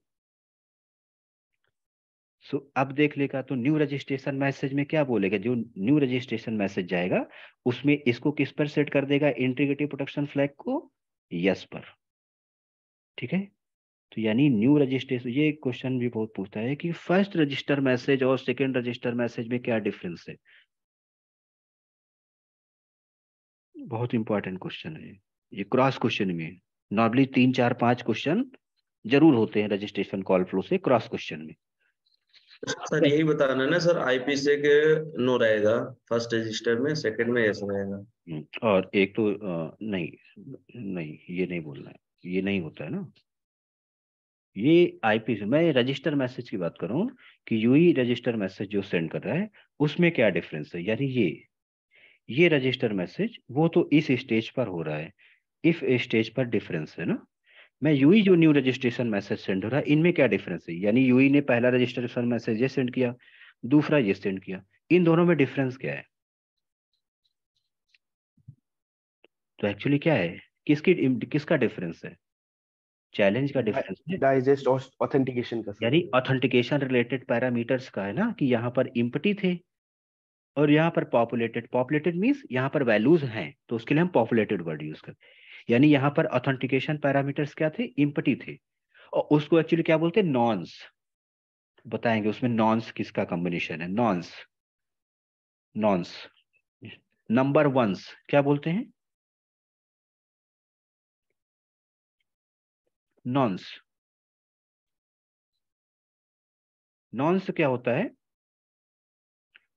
सो so, अब देख लेगा तो न्यू रजिस्ट्रेशन मैसेज में क्या बोलेगा? जो न्यू रजिस्ट्रेशन मैसेज जाएगा उसमें इसको किस पर सेट कर देगा? इंटीग्रिटी प्रोटेक्शन फ्लैग को? यस पर। ठीक है? तो यानी न्यू रजिस्ट्रेशन ये क्वेश्चन भी बहुत पूछता है कि फ़र्स्ट रजिस्टर मैसेज और सेकेंड रजिस्टर मैसेज में क्या डिफरेंस है? बहुत इंपॉर्टेंट क्वेश्चन है ये। क्रॉस क्वेश्चन में। नॉर्मली तीन चार पाँच क्वेश्चन ज़रूर होते हैं रजिस्ट्रेशन कॉल फ्लो से क्रॉस क्वेश्चन में। सर यही बताना ना सर आईपी से के नो रहेगा। फ़र्स्ट रजिस्टर में सेकंड में यस रहेगा। हम्म, और एक तो नहीं नहीं ये नहीं बोलना है। ये नहीं होता है ना। ये आईपी मैं रजिस्टर मैसेज की बात कर कि यूई रजिस्टर मैसेज जो सेंड कर रहा है, उसमें क्या डिफरेंस है? यानी ये ये रजिस्टर मैसेज वो तो इस स्टेज पर हो रहा है। इफ़ स्टेज पर डिफरेंस है ना, मैं यूई जो न्यू रजिस्ट्रेशन मैसेज सेंड हो रहा है, इनमें क्या डिफरेंस है? यानी यूई ने पहला रजिस्ट्रेशन मैसेज ये सेंड किया, दूसरा ये सेंड किया, इन दोनों में डिफरेंस क्या है? तो एक्चुअली क्या है? किसकी, किसका डिफरेंस है? चैलेंज का डिफरेंस है। डाइजेस्ट ऑथेंटिकेशन का यानी ऑथेंटिकेशन रिलेटेड पैरामीटर्स का है ना कि यहाँ पर इम्पटी थे और यहाँ पर पॉपुलेटेड पॉपुलेटेड मीन्स यहाँ पर वैल्यूज़ हैं तो उसके लिए हम पॉपुलेटेड वर्ड यूज़ करते यानी यहाँ पर ऑथेंटिकेशन पैरामीटर्स क्या थे? इम्पटी थे। और उसको एक्चुअली क्या बोलते हैं? नॉन्स बताएँगे उसमें नॉन्स किसका कॉम्बिनेशन है? नॉन्स नॉन्स नंबर वंस क्या बोलते हैं? नॉन्स। नॉन्स क्या होता है?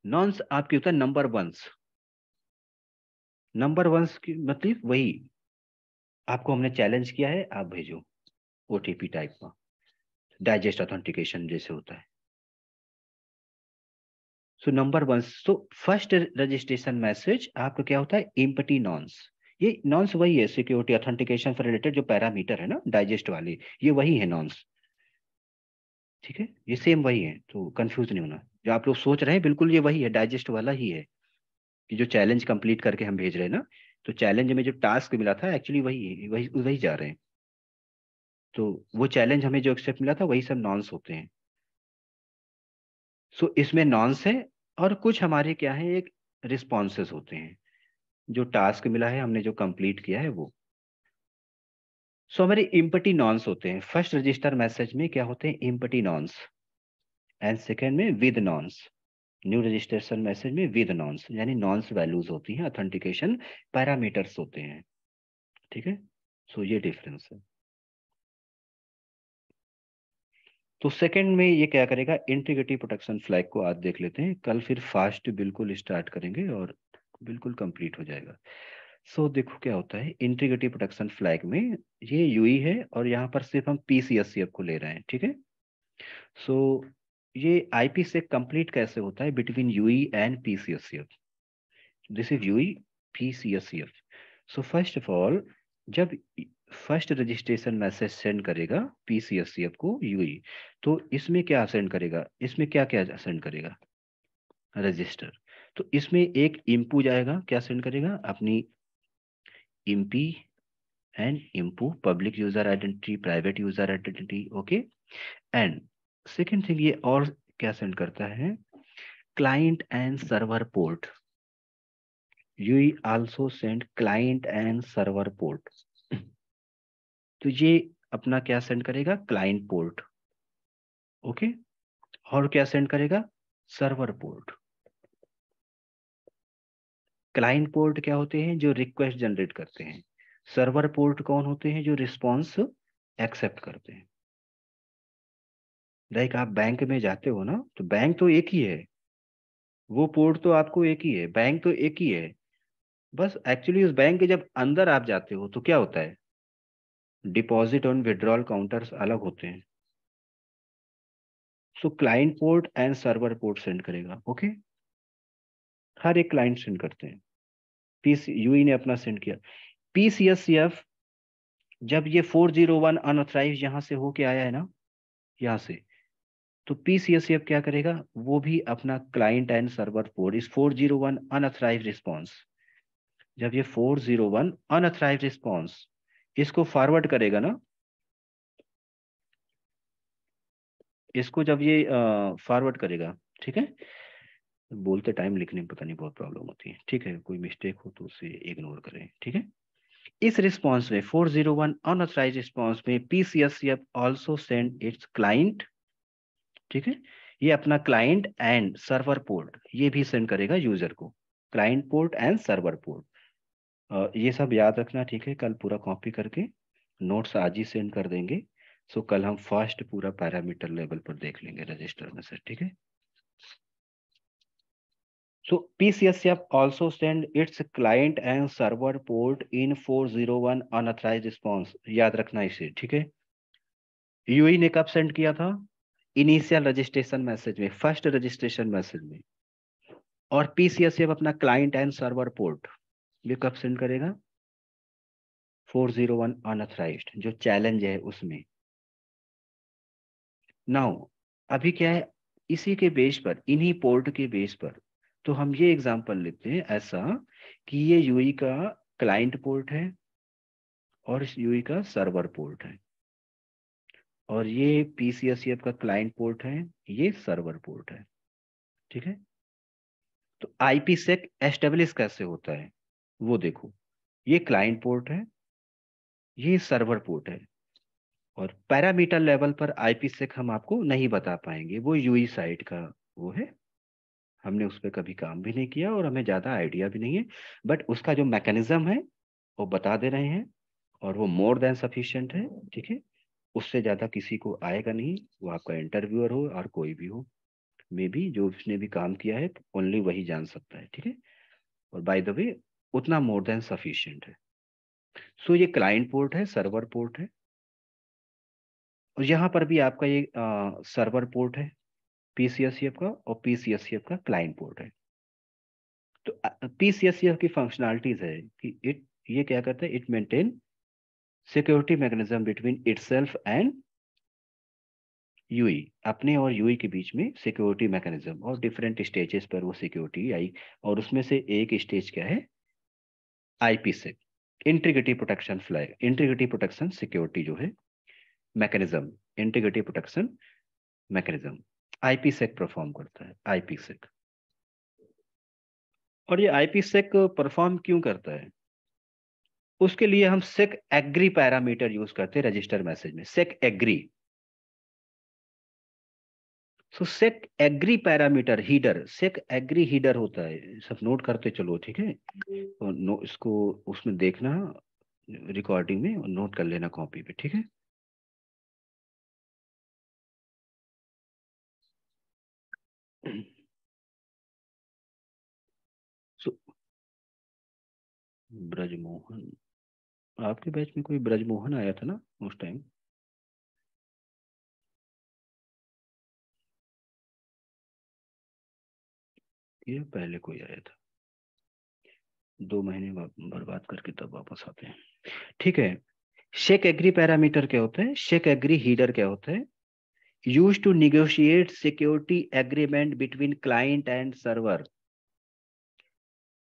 नॉन्स आपकी होता है नंबर वंस नंबर वंस की मतलब वही। आपको हमने चैलेंज किया है, आप भेजो ओटीपी टाइप का। डाइजेस्ट ऑथेंटिकेशन जैसे होता है। So number once so first registration message आपका क्या होता है? इम्पटी नॉन्स ये नॉन्स वही है सिक्योरिटी ऑथेंटिकेशन से रिलेटेड जो पैरामीटर है ना डाइजेस्ट वाले ये वही है नॉन्स ठीक है? ये सेम वही है तो कंफ्यूज नहीं होना। जो आप लोग सोच रहे हैं बिल्कुल ये वही है डाइजेस्ट वाला ही है। कि जो चैलेंज कंप्लीट करके हम भेज रहे हैं ना तो चैलेंज में जो टास्क मिला था एक्चुअली वही वही वही जा रहे हैं। तो वो चैलेंज हमें जो एक्सेप्ट मिला था वही सब नॉन्स होते हैं। सो so, इसमें नॉन्स है और कुछ हमारे क्या है एक रिस्पॉन्सेस होते हैं। जो टास्क मिला है हमने जो कंप्लीट किया है वो। सो so, हमारे इम्पटी नॉन्स होते हैं। फ़र्स्ट रजिस्टर मैसेज में क्या होते हैं? इम्पटी नॉन्स एंड सेकेंड में with nonce new registration message में विद नॉन्स यानी नॉन्स वैल्यूज़ होती हैं ऑथेंटिकेशन पैरामीटर्स होते हैं। ठीक है? सो ये डिफरेंस है। तो सेकंड में ये क्या करेगा? इंटीग्रिटी प्रोटेक्शन फ्लैग को आज देख लेते हैं। कल फिर फास्ट बिल्कुल स्टार्ट करेंगे और बिल्कुल कंप्लीट हो जाएगा। सो so, देखो क्या होता है इंटीग्रिटी प्रोटेक्शन फ्लैग में ये यूई है और यहाँ पर सिर्फ़ हम पीसीएससीएफ को ले रहे हैं ठीक है? सो ये आईपी से कंप्लीट कैसे होता है between UE and PCSCF this is UE PCSCF so first of all जब फ़र्स्ट रजिस्ट्रेशन मैसेज सेंड करेगा पीसीएससीएफ को यूई तो इसमें क्या सेंड करेगा? इसमें क्या क्या सेंड करेगा? रजिस्टर। तो इसमें एक इम्पू जाएगा, क्या सेंड करेगा? अपनी IMPI and IMPU public user identity private user identity okay and second thing ये और क्या सेंड करता है? Client and server port you also send client and server port तो ये अपना क्या सेंड करेगा? क्लाइंट पोर्ट ओके और क्या सेंड करेगा? सर्वर पोर्ट क्लाइंट पोर्ट क्या होते हैं? जो रिक्वेस्ट जनरेट करते हैं। सर्वर पोर्ट कौन होते हैं? जो रिस्पॉन्स एक्सेप्ट करते हैं। लाइक आप बैंक में जाते हो ना तो बैंक तो एक ही है। वो पोर्ट तो आपको एक ही है। बैंक तो एक ही है। बस एक्चुअली उस बैंक के जब अंदर आप जाते हो तो क्या होता है? डिपॉजिट ऑन विड्रॉल काउंटर्स अलग होते हैं। So client port and server port send करेगा ओके हर एक क्लाइंट सेंड करते हैं। पीस यूई ने अपना सेंड किया। पीसीएससीएफ जब ये 401 अनऑथराइज यहाँ से होके आया है ना, यहाँ से तो पीसीएससीएफ क्या करेगा? वो भी अपना क्लाइंट एंड सर्वर पोर्ट इस 401 अनऑथराइज रिस्पांस जब ये 401 अनऑथराइज रिस्पांस इसको फॉरवर्ड करेगा ना, इसको जब ये फॉरवर्ड करेगा, ठीक है? बोलते टाइम लिखने में पता नहीं बहुत प्रॉब्लम होती है। ठीक है, कोई मिस्टेक हो तो उसे इग्नोर करें, ठीक है? इस रिस्पांस में 401 अनऑथराइज रिस्पॉन्स में PCSCF also send its client ठीक है? ये अपना क्लाइंट एंड सर्वर पोर्ट ये भी सेंड करेगा यूज़र को। Client port and server port ये सब याद रखना, ठीक है? कल पूरा कॉपी करके नोट्स आज ही सेंड कर देंगे। सो कल हम फ़र्स्ट पूरा पैरामीटर लेवल पर देख लेंगे रजिस्टर में से, ठीक है? So PCSF also send its client and server port in 401 unauthorized response. याद रखना इसे, ठीक है? यूई ने कब सेंड किया था? इनिशियल रजिस्ट्रेशन मैसेज में फ़र्स्ट रजिस्ट्रेशन मैसेज में। और पीसीएसएफ अपना क्लाइंट एंड सर्वर पोर्ट ये कब सेंड करेगा? 401 अनऑथराइज्ड जो चैलेंज है उसमें। नाउ अभी क्या है? इसी के बेस पर, इन्हीं पोर्ट के बेस पर तो हम ये एग्जांपल लेते हैं ऐसा कि ये यूई का क्लाइंट पोर्ट है और यूई का सर्वर पोर्ट है। और ये पीसीएसएफ का क्लाइंट पोर्ट है, ये सर्वर पोर्ट है, ठीक है? तो आईपी सेक एस्टेब्लिश कैसे होता है, वो देखो। ये क्लाइंट पोर्ट है, ये सर्वर पोर्ट है और पैरामीटर लेवल पर आईपी सेक हम आपको नहीं बता पाएँगे, वो यूई साइड का वो है। हमने उस पर कभी काम भी नहीं किया और हमें ज़्यादा आइडिया भी नहीं है। बट उसका जो मैकेनिज्म है वो बता दे रहे हैं और वो मोर देन सफिशियंट है ठीक है? उससे ज़्यादा किसी को आएगा नहीं वो आपका इंटरव्यूअर हो और कोई भी हो। मे बी जो उसने भी काम किया है ओनली वही जान सकता है ठीक है? और बाय द वे उतना मोर देन सफिशियंट है। सो so, ये क्लाइंट पोर्ट है सर्वर पोर्ट है। और यहाँ पर भी आपका ये सर्वर पोर्ट है। पीसीएससीएफ का और पीसीएससीएफ का क्लाइंट पोर्ट है। तो पीसीएससीएफ की फंक्शनैलिटीज है कि इट ये क्या करता है it maintain security mechanism between itself and UE अपने और यूई के बीच में सिक्योरिटी मैकेनिज्म और डिफरेंट स्टेजेस पर वो सिक्योरिटी आई और उसमें से एक स्टेज क्या है आईपी से। Integrity protection flag integrity protection security जो है mechanism integrity protection mechanism IPsec perform करता है आईपी सेक और ये आईपी सेक परफॉर्म क्यों करता है? उसके लिए हम सेक एग्री पैरामीटर यूज़ करते हैं रजिस्टर मैसेज में sec agree so sec agree parameter header sec agree header होता है सब नोट करते चलो, ठीक है? तो नो इसको उसमें देखना रिकॉर्डिंग में, और नोट कर लेना कॉपी पे, ठीक है? ब्रजमोहन। आपके बैच में कोई ब्रजमोहन आया था ना उस टाइम? ये पहले कोई आया था। दो महीने बर्बाद करके तब वापस आते हैं। ठीक है। शेक एग्री पैरामीटर क्या होते हैं? शेक एग्री हीडर क्या होते है? Used to negotiate security agreement between client and server.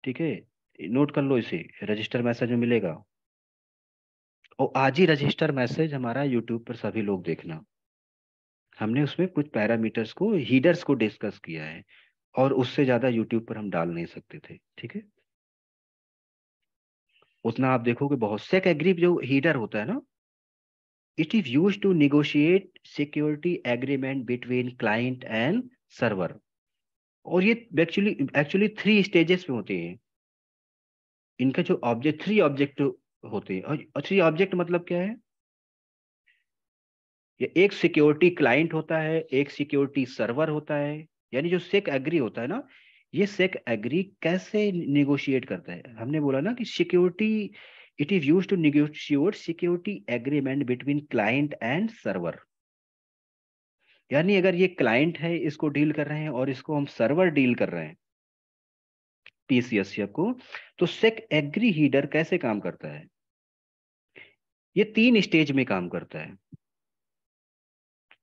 ठीक है? नोट कर लो इसे। रजिस्टर मैसेज में मिलेगा। और आज ही रजिस्टर मैसेज हमारा यूट्यूब पर सभी लोग देखना। हमने उसमें कुछ पैरामीटर्स को हीडर्स को डिस्कस किया है और उससे ज़्यादा यूट्यूब पर हम डाल नहीं सकते थे। ठीक है? उतना आप देखोगे बहुत। सेक एग्री जो हीडर होता है ना it is used to negotiate security agreement between client and server. और ये एक्चुअली एक्चुअली थ्री स्टेजेस में होते हैं। इनका जो ऑब्जेक्ट थ्री ऑब्जेक्ट होते हैं। और थ्री ऑब्जेक्ट मतलब क्या है? ये एक सिक्योरिटी क्लाइंट होता है, एक सिक्योरिटी सर्वर होता है। यानी जो सेक एग्री होता है ना, ये सेक एग्री कैसे निगोशिएट करता है? हमने बोला ना कि security it is use to negotiate security agreement between client and server यानी अगर ये क्लाइंट है, इसको डील कर रहे हैं और इसको हम सर्वर डील कर रहे हैं पीसीएसएफ को तो सेक एग्री हीडर कैसे काम करता है? ये तीन स्टेज में काम करता है।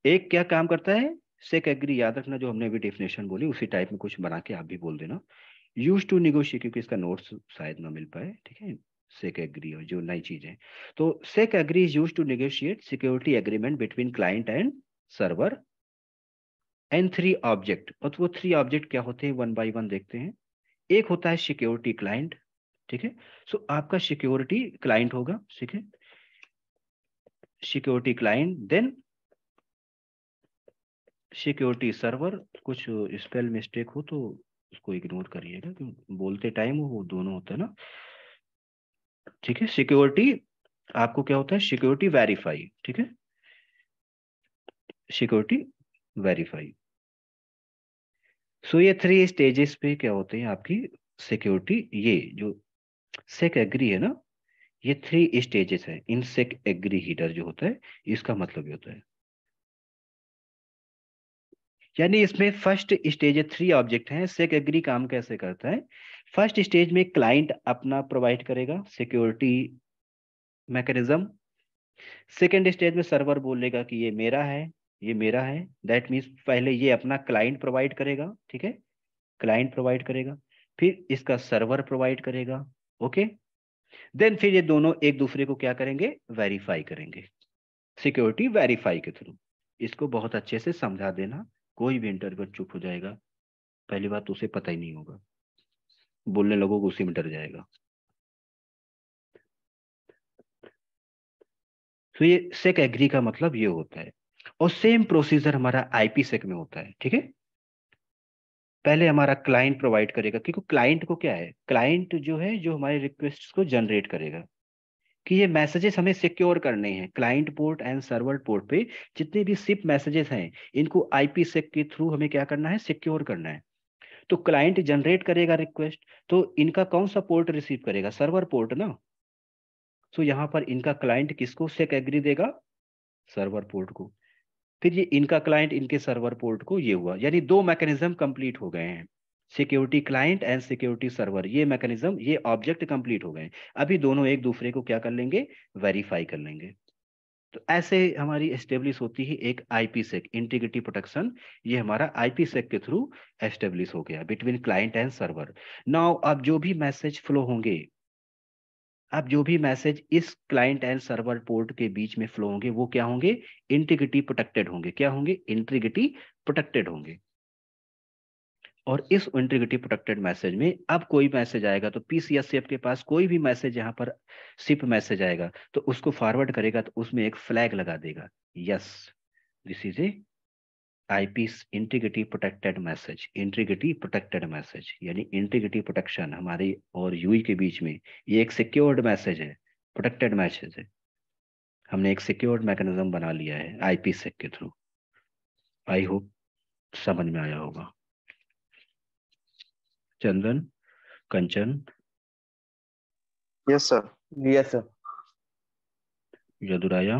एक क्या काम करता है? सेक एग्री याद रखना जो हमने भी डेफिनेशन बोली, उसी टाइप में कुछ बना के आप भी बोल देना। यूज़ टू निगोशिएट क्योंकि इसका नोट्स शायद ना मिल पाए, ठीक है? सेक एग्री और जो नई चीज़ें तो sec agree is use to negotiate security agreement between client and server and three object और वो थ्री ऑब्जेक्ट क्या होते हैं? वन बाई वन देखते हैं। एक होता है सिक्योरिटी क्लाइंट ठीक है? सो आपका सिक्योरिटी क्लाइंट होगा, ठीक है? Security client then security server कुछ स्पेल मिस्टेक हो तो उसको इग्नोर करिएगा बोलते टाइम वो दोनों होता है ना। ठीक है? सिक्योरिटी आपको क्या होता है? सिक्योरिटी वेरीफाई ठीक है? सिक्योरिटी वेरीफाई सो ये थ्री स्टेजेस पे क्या होते हैं आपकी सिक्योरिटी ये जो सेक एग्री है ना, ये थ्री स्टेजेस है। इन सेक एग्री हीटर जो होता है, इसका मतलब ये होता है। यानी इसमें फ़र्स्ट स्टेज थ्री ऑब्जेक्ट हैं। सेक एग्री काम कैसे करता है? फ़र्स्ट स्टेज में क्लाइंट अपना प्रोवाइड करेगा, सिक्योरिटी मैकेनिज्म। सेकेंड स्टेज में सर्वर बोलेगा कि ये मेरा है, ये मेरा है। दैट मीन्स पहले ये अपना क्लाइंट प्रोवाइड करेगा, ठीक है? क्लाइंट प्रोवाइड करेगा, फिर इसका सर्वर प्रोवाइड करेगा, ओके? देन फिर ये दोनों एक दूसरे को क्या करेंगे? वेरीफाई करेंगे। सिक्योरिटी वेरीफाई के थ्रू इसको बहुत अच्छे से समझा देना, कोई भी इंटरव्यू चुप हो जाएगा। पहली बात उसे पता ही नहीं होगा। बोलने लगोगे उसी में डर जाएगा। तो ये सेक एग्री का मतलब ये होता है। और सेम प्रोसीजर हमारा आईपी सेक में होता है, ठीक है? पहले हमारा क्लाइंट प्रोवाइड करेगा, क्योंकि क्लाइंट को क्या है? क्लाइंट जो है, जो हमारे रिक्वेस्ट को जनरेट करेगा। कि ये मैसेजेस हमें सिक्योर करने हैं client port and server port पे जितने भी सिप मैसेजेस हैं, इनको आईपी सेक के थ्रू हमें क्या करना है? सिक्योर करना है। तो क्लाइंट जनरेट करेगा रिक्वेस्ट तो इनका कौन सा पोर्ट रिसीव करेगा? सर्वर पोर्ट ना? सो यहाँ पर इनका क्लाइंट किसको सेक एग्री देगा? सर्वर पोर्ट को। फिर ये इनका क्लाइंट इनके सर्वर पोर्ट को ये हुआ। यानी दो मैकेनिज्म कंप्लीट हो गए हैं। Security client and security server ये मैकेनिज्म ये ऑब्जेक्ट कंप्लीट हो गए अभी दोनों एक दूसरे को क्या कर लेंगे? वेरीफाई कर लेंगे। तो ऐसे हमारी एस्टेब्लिश होती है एक आईपी सेक इंटीग्रिटी प्रोटेक्शन ये हमारा आईपी सेक के थ्रू एस्टेब्लिश हो गया between client and server now अब जो भी मैसेज फ्लो होंगे, अब जो भी मैसेज इस क्लाइंट एंड सर्वर पोर्ट के बीच में फ्लो होंगे, वो क्या होंगे? इंटीग्रिटी प्रोटेक्टेड होंगे। क्या होंगे? इंटीग्रिटी प्रोटेक्टेड होंगे। और इस इंटीग्रिटी प्रोटेक्टेड मैसेज में अब कोई मैसेज आएगा तो पीसीएसएफ के पास कोई भी मैसेज यहाँ पर सिप मैसेज आएगा तो उसको फॉरवर्ड करेगा तो उसमें एक फ्लैग लगा देगा। Yes this is a IP integrity protected message integrity protected message यानी इंटीग्रिटी प्रोटेक्शन हमारे और यूई के बीच में, ये एक सिक्योर्ड मैसेज है प्रोटेक्टेड मैसेज है। हमने एक सिक्योर्ड मैकेनिज्म बना लिया है आईपी सेक के थ्रू आई होप समझ में आया होगा। Chandan Kanchan. Yes sir yes sir यदुराया।